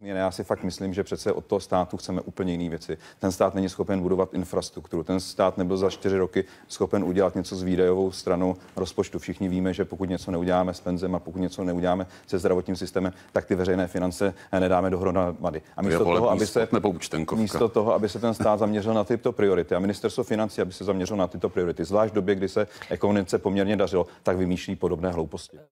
Já si fakt myslím, že přece od toho státu chceme úplně jiné věci. Ten stát není schopen budovat infrastrukturu. Ten stát nebyl za čtyři roky schopen udělat něco s výdajovou stranou rozpočtu. Všichni víme, že pokud něco neuděláme s penzem a pokud něco neuděláme se zdravotním systémem, tak ty veřejné finance nedáme dohromady. A místo toho, aby se, místo toho, aby se ten stát zaměřil na tyto priority a ministerstvo financí, aby se zaměřilo na tyto priority, zvlášť v době, kdy se ekonomice poměrně dařilo, tak vymýšlí podobné hlouposti.